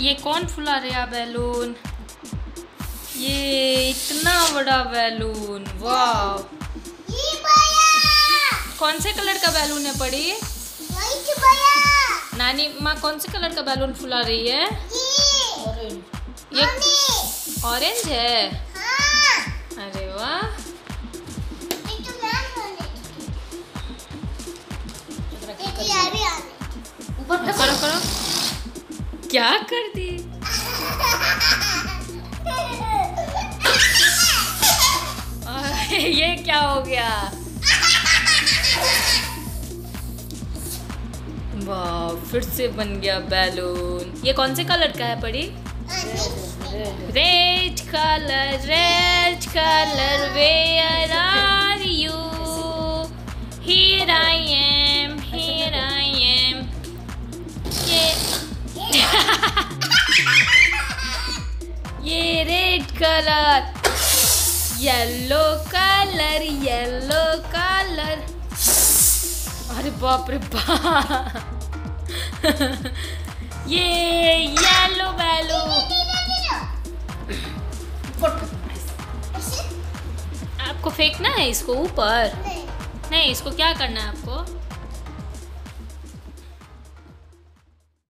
ये कौन फुला रहा बैलून? ये इतना बड़ा बैलून वाह कौन से कलर का बैलून है पड़ी? नानी माँ कौन से कलर का बैलून फुला रही है? ये। ऑरेंज है? हाँ। अरे वाह। ये तो करो करो। क्या कर दी? ये क्या हो गया? वाह फिर से बन गया बैलून। ये कौन से कलर का है पड़ी red colour red colour colour. Yellow colour yellow colour अरे बाप रे बाप। ये येलो बैलून आपको फेंकना है इसको ऊपर? नहीं।, नहीं इसको क्या करना है आपको?